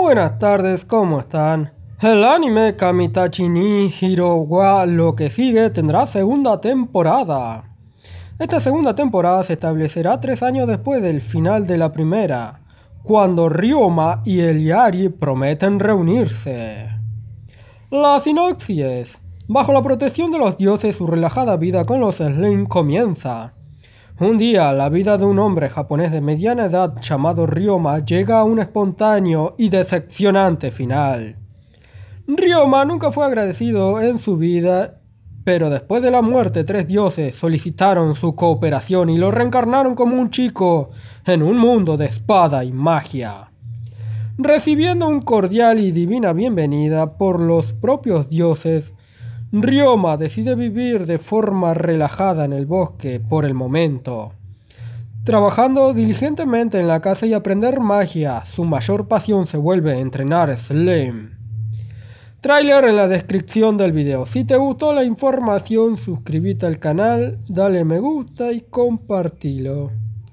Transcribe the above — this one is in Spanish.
Buenas tardes, ¿cómo están? El anime Kamitachi ni Hiro wa lo que sigue tendrá segunda temporada. Esta segunda temporada se establecerá tres años después del final de la primera, cuando Ryoma y el Yari prometen reunirse. La sinopsis Bajo la protección de los dioses, su relajada vida con los Slim comienza. Un día, la vida de un hombre japonés de mediana edad llamado Ryoma llega a un espontáneo y decepcionante final. Ryoma nunca fue agradecido en su vida, pero después de la muerte tres dioses solicitaron su cooperación y lo reencarnaron como un chico en un mundo de espada y magia. Recibiendo un cordial y divina bienvenida por los propios dioses, Ryoma decide vivir de forma relajada en el bosque por el momento. Trabajando diligentemente en la casa y aprender magia, su mayor pasión se vuelve entrenar Slim. Trailer en la descripción del video. Si te gustó la información, suscríbete al canal, dale me gusta y compartilo.